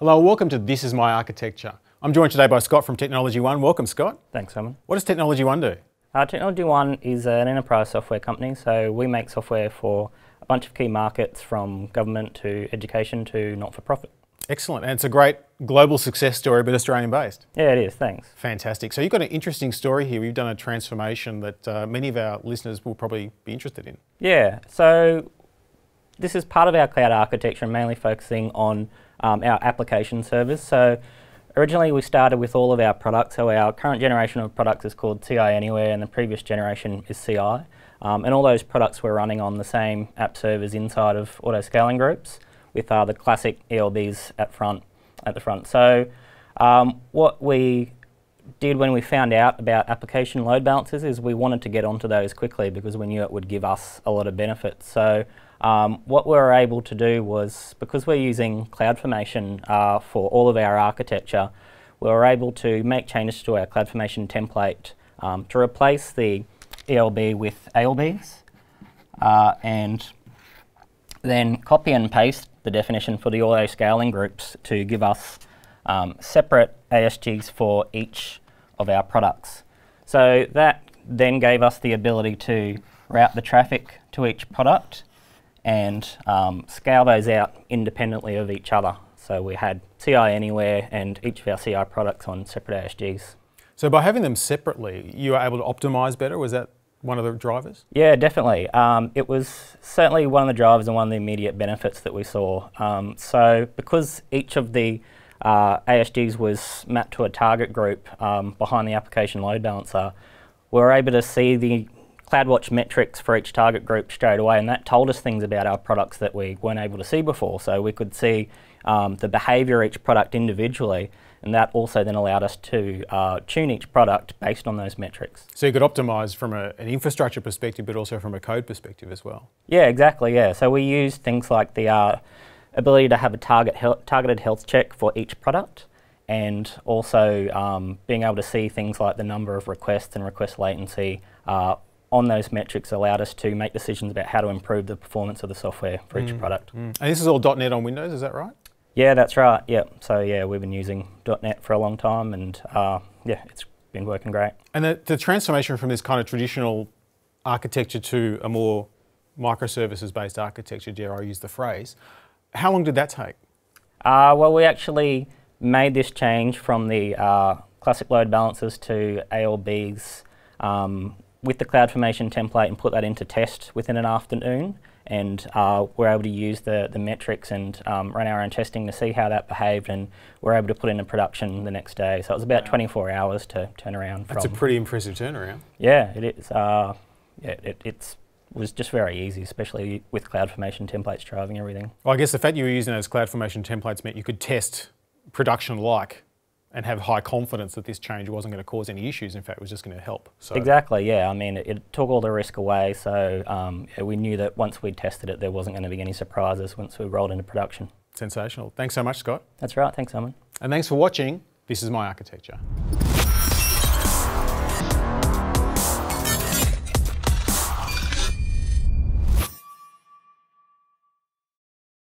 Hello, welcome to This Is My Architecture. I'm joined today by Scott from Technology One. Welcome, Scott. Thanks, Simon. What does Technology One do? Uh, Technology One is an enterprise software company, so we make software for a bunch of key markets from government to education to not for profit. Excellent, and it's a great global success story, but Australian based. Yeah, it is, thanks. Fantastic. So, you've got an interesting story here. We've done a transformation that uh, many of our listeners will probably be interested in. Yeah, so this is part of our cloud architecture, mainly focusing on um, our application servers. So originally we started with all of our products. So our current generation of products is called CI Anywhere and the previous generation is CI. Um, and all those products were running on the same app servers inside of auto scaling groups with uh, the classic ELBs at front at the front. So um, what we did when we found out about application load balancers is we wanted to get onto those quickly because we knew it would give us a lot of benefits. So um, what we were able to do was, because we're using CloudFormation uh, for all of our architecture, we were able to make changes to our CloudFormation template um, to replace the ELB with ALBs uh, and then copy and paste the definition for the auto scaling groups to give us um, separate ASGs for each of our products. So that then gave us the ability to route the traffic to each product and um, scale those out independently of each other. So we had CI Anywhere and each of our CI products on separate ASGs. So by having them separately, you were able to optimize better? Was that one of the drivers? Yeah, definitely. Um, it was certainly one of the drivers and one of the immediate benefits that we saw. Um, so because each of the uh, ASGs was mapped to a target group um, behind the application load balancer, we were able to see the CloudWatch metrics for each target group straight away, and that told us things about our products that we weren't able to see before. So we could see um, the behaviour of each product individually, and that also then allowed us to uh, tune each product based on those metrics. So you could optimise from a, an infrastructure perspective, but also from a code perspective as well. Yeah, exactly. Yeah. So we used things like the uh, ability to have a target he targeted health check for each product and also um, being able to see things like the number of requests and request latency uh, on those metrics allowed us to make decisions about how to improve the performance of the software for mm. each product. Mm. And this is all .NET on Windows, is that right? Yeah, that's right. Yeah. So yeah, we've been using .NET for a long time, and uh, yeah, it's been working great. And the, the, transformation from this kind of traditional architecture to a more microservices-based architecture, dare I use the phrase, how long did that take? Uh, well, we actually made this change from the uh, classic load balancers to ALBs um, with the CloudFormation template and put that into test within an afternoon. And uh, we're able to use the, the metrics and um, run our own testing to see how that behaved. And we're able to put it into production the next day. So it was about wow. 24 hours to turn around. That's a pretty impressive turnaround. Yeah, it is. Uh, yeah, it, it's was just very easy, especially with CloudFormation templates driving everything. Well, I guess the fact you were using those CloudFormation templates meant you could test production like and have high confidence that this change wasn't going to cause any issues. In fact, it was just going to help. So exactly, yeah. I mean, it, it took all the risk away. So um, we knew that once we tested it, there wasn't going to be any surprises once we rolled into production. Sensational. Thanks so much, Scott. That's right. Thanks, Simon. And thanks for watching. This is my architecture.